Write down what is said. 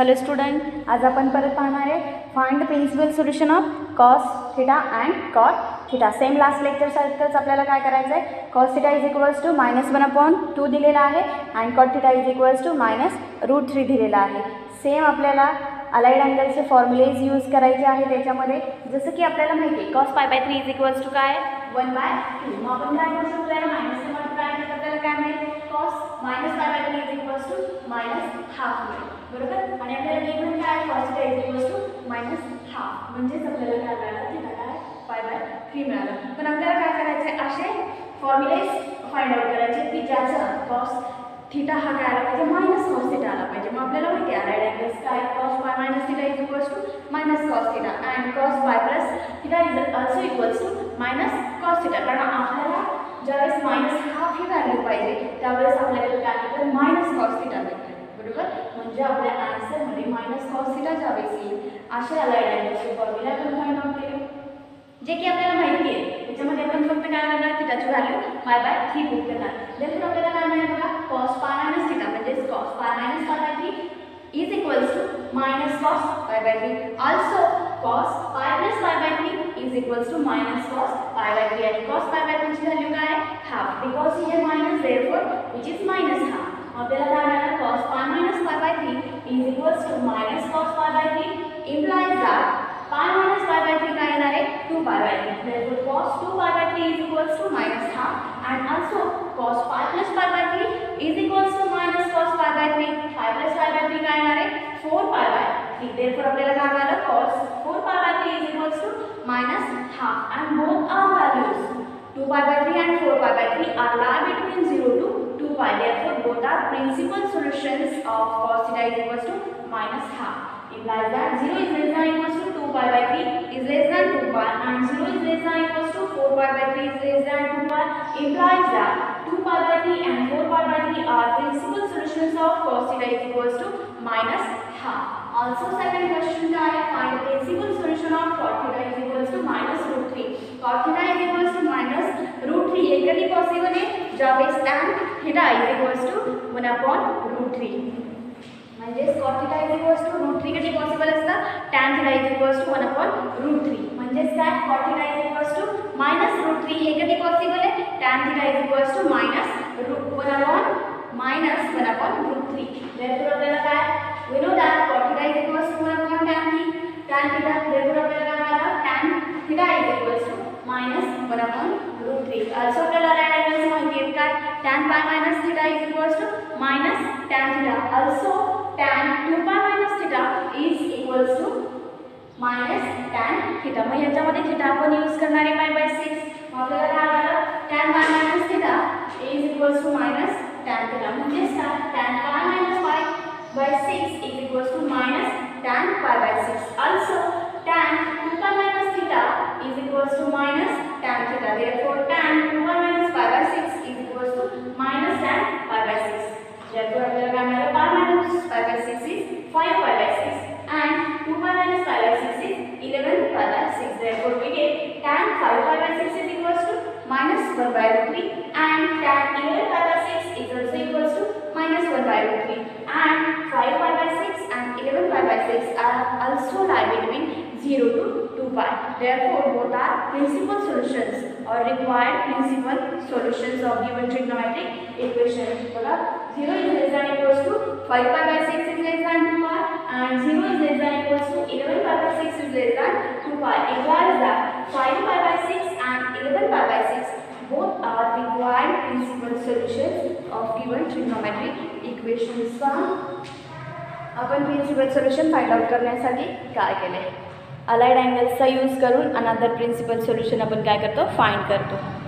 Hello student आज आपण परत पाहणार आहे find principal solution of cos theta and cot theta same last लेक्चरसारखंच आपल्याला काय करायचं आहे cos theta is equals to minus one upon two दिलेला आहे and cot theta is equals to minus root three दिलेला आहे. सेम आपल्याला अलाइड अँगलचे फॉर्म्युलेज यूज करायचे आहे त्याच्यामध्ये. जसं की आपल्याला माहिती आहे cos phi by three is equals to काय? वन बाय टू मग आपण काय करू शकतो मायनस मल्टिप्लाय केलं आपल्याला काय मिळेल cos minus phi by three is equals to minus half मिळेल बरोबर? आणि आपल्याला गिवन काय cos theta is to minus half म्हणजेच आपल्याला काय मिळालं? थिटा काय फाय बाय थ्री मिळालं. पण आपल्याला काय करायचं आहे असे फॉर्म्युलेज फाइंड आउट करायचे की ज्याचा कॉस थिटा हा काय आला पाहिजे? मायनस कॉस थिटा आला पाहिजे. मग आपल्याला माहिती आहे राईट अँगल्स काय cos by minus theta is equals to minus cos theta and cos by plus theta is also equals to minus cos theta कारण आपल्याला ज्यावेळेस मायनस हाफ़ ही पाहिजे त्यावेळेस आपल्याकडे काय मिळतं मायनस कॉस थिटा मिळतं बरोबर म्हणजे आपल्या कॉस थिटा ज्यावेळेस येईल अँगल्सचे फॉर्म्युला फाइंड आउट जे की आपल्याला माहिती आहे त्याच्यामध्ये आपण फक्त काय बाय थ्री बुक करणार काय cos phi minus theta cos phi minus three is equals to minus cos phi by three also cos by three is equals to minus cos phi by three आणि cos five by थ्रीची value काय half because ही आहे minus therefore which is minus half आपल्याला काय मिळालं cos phi minus phi by three is equals to minus cos phi by three implies that pi minus pi by 3 काय येणार आहे 2 pi by 3 therefore cos 2 pi by 3 is equals to minus half and also cos pi plus pi by 3 is equals to minus cos pi by 3 pi plus pi by 3 काय येणार आहे 4 pi by 3 therefore आपल्याला काय मिळालं cos 4 pi by 3 is equals to minus half and both are values. 2 pi by 3 and 4 pi by 3 are lie between 0 to 2 pi. Therefore both are principal solutions of cos theta is equals to minus half. Implies that 0 is less than equals to 2 pi by 3 is less than 2 pi and 0 is less than equals to 4 pi by 3 is less than 2 pi. Implies that 2 pi by 3 and 4 pi by 3 are principal solutions of cos theta is equals to minus half. Also second question Cot theta is equals to minus root 3 हे कधी possible आहे ज्यावेळेस tan. Theta is equals to 1 upon root 3. म्हणजेच cot theta is equals to root three कधी possible असतं tan theta is equals to one upon root three म्हणजेच काय cot theta is equals to minus root three हे कधी possible आहे tan theta is equals to minus root one upon minus one upon root three therefore आपल्याला काय we know that cot theta is equals to one upon tan the tan theta minus one upon root three also आपल्याला right angles माहिती आहेत काय tan pi minus theta is equals to minus tan theta also tan 2 pi minus theta is equals to minus tan theta मग याच्यामध्ये theta आपण use करणार आहे pi by six मग आपल्याला काय आलं tan pi minus theta is equals to minus tan theta म्हणजेच काय tan pi 1 by root 3 and tan 11 pi by 6 is also equals to minus 1 by root 3 and 5 pi by 6 and 11 pi by 6 are also lie between 0 to 2 pi. Therefore both are principal solutions or required principal solutions of given trigonometric equation. बघा 0 is less than equals to 5 pi by 6 is less than 2 pi and 0 is less than equals to 11 pi by 6 is less than both are required principal solutions of given trigonometric equations. पहा अपन principal solution find out करण्यासाठी काय केले allied अँगल्सचा use करून another principal solution आपण काय करतो फाइंड करतो